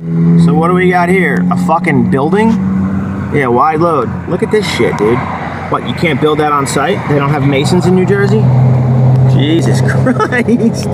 So what do we got here? A fucking building? Yeah, wide load. Look at this shit, dude. What, you can't build that on site? They don't have masons in New Jersey? Jesus Christ.